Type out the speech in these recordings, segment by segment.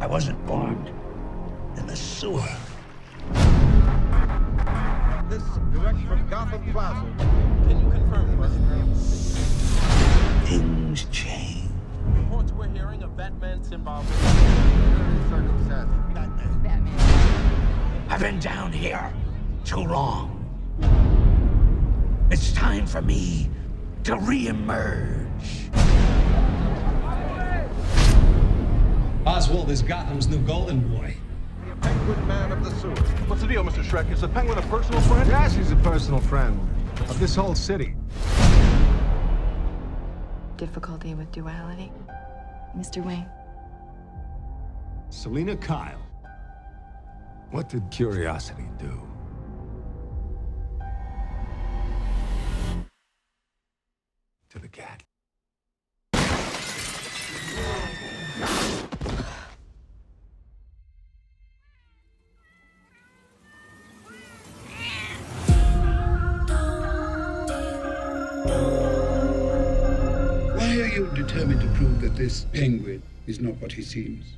I wasn't born in the sewer. This direct from Gotham Plaza. Can you confirm this? Things change. Reports we're hearing of Batman's involvement. Circumstance. Batman. Batman. I've been down here too long. It's time for me to re-emerge. Oswald is Gotham's new golden boy. The penguin man of the sewer. What's the deal, Mr. Shreck? Is the penguin a personal friend? Yes, he's a personal friend of this whole city. Difficulty with duality. Mr. Wayne. Selina Kyle. What did curiosity do? Determined to prove that this penguin is not what he seems?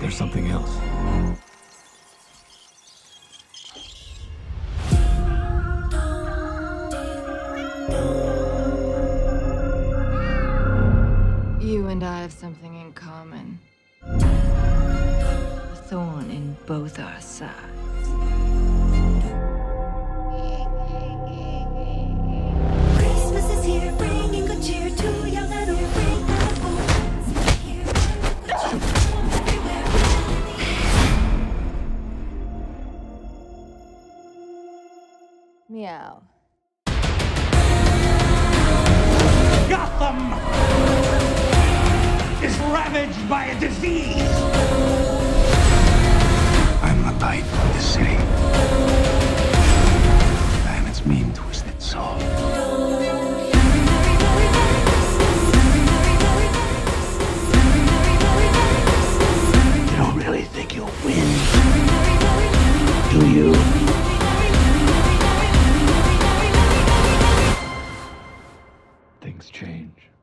There's something else. You and I have something in common. A thorn in both our sides. Meow. Gotham is ravaged by a disease. I'm the bite of the city. I am its mean twisted soul. You don't really think you'll win, do you? things change.